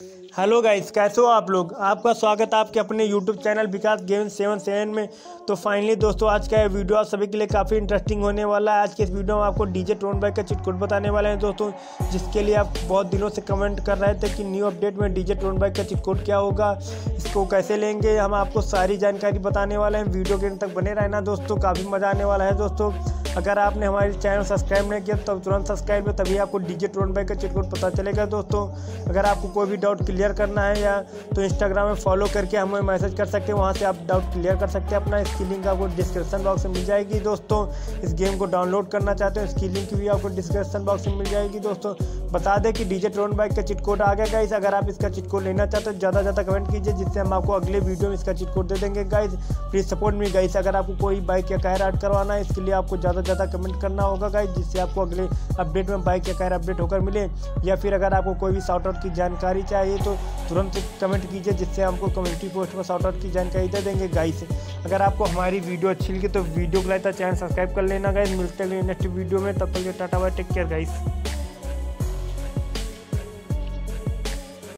Hello guys, कैसे हो आप लोग? आपका स्वागत है आपके अपने YouTube channel Vikas game seven seven में। तो फाइनली दोस्तों, आज का ये वीडियो आप सभी के लिए काफ़ी इंटरेस्टिंग होने वाला है। आज के इस वीडियो में आपको डीजे टोन बाइक का चिटकोट बताने वाले हैं दोस्तों, जिसके लिए आप बहुत दिनों से कमेंट कर रहे थे कि न्यू अपडेट में डीजे टोन बाइक का चिटकोट क्या होगा, इसको कैसे लेंगे, हम आपको सारी जानकारी बताने वाले हैं। वीडियो के तक बने रहना दोस्तों, काफ़ी मज़ा आने वाला है दोस्तों। अगर आपने हमारे चैनल सब्सक्राइब नहीं किया तो तुरंत सब्सक्राइब करें, तभी आपको डीजे टोन बाइक का चिटकोट पता चलेगा दोस्तों। अगर आपको कोई भी डाउट क्लियर करना है या तो इंस्टाग्राम में फॉलो करके हमें मैसेज कर सकते हैं, वहाँ से आप डाउट क्लियर कर सकते हैं। अपना इसकी लिंक आपको डिस्क्रिप्शन बॉक्स में मिल जाएगी दोस्तों। इस गेम को डाउनलोड करना चाहते हो, इसकी लिंक भी आपको डिस्क्रिप्शन बॉक्स में मिल जाएगी दोस्तों। बता दें कि डीजे ट्रोन बाइक का चिटकोड आ गया। गाइस अगर आप इसका चिटकोड लेना चाहते हो, ज़्यादा ज़्यादा कमेंट कीजिए, जिससे हम आपको अगले वीडियो में इसका चिटकोड दे देंगे। Guys please support me guys अगर आपको कोई बाइक या कैर ऐड करवाना है, इसके लिए आपको ज़्यादा ज़्यादा कमेंट करना होगा गाइस जिससे आपको अगले अपडेट में बाइक या कैर अपडेट होकर मिले। या फिर अगर आपको कोई भी शॉर्ट आउट की जानकारी चाहिए तो तुरंत कमेंट कीजिए, जिससे हमको कम्युनिटी पोस्ट में शॉर्ट आउट की जानकारी दे देंगे। गाइस अगर आपको हमारी वीडियो अच्छी लगी तो वीडियो को लाइक चैनल सब्सक्राइब कर लेना गाइस मिलते हैं नेक्स्ट वीडियो में। तब तक Tata bye take care guys